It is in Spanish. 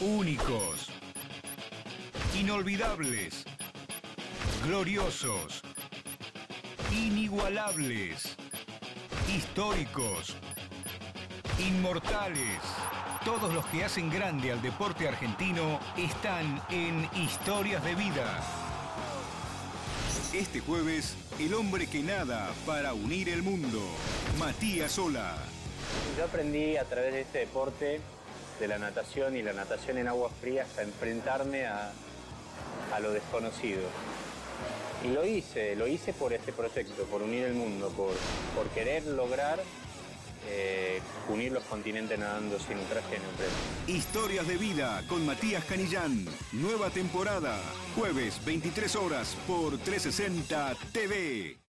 Únicos. Inolvidables. Gloriosos. Inigualables. Históricos. Inmortales. Todos los que hacen grande al deporte argentino están en Historias de Vida. Este jueves, el hombre que nada para unir el mundo. Matías Sola. Yo aprendí a través de este deporte, de la natación y la natación en aguas frías, a enfrentarme a, a lo desconocido. Y lo hice, lo hice por este proyecto, por unir el mundo, por, por querer lograr eh, unir los continentes nadando sin traje de neopreno. Historias de vida con Matías Canillán. Nueva temporada. Jueves 23 horas por 360 TV.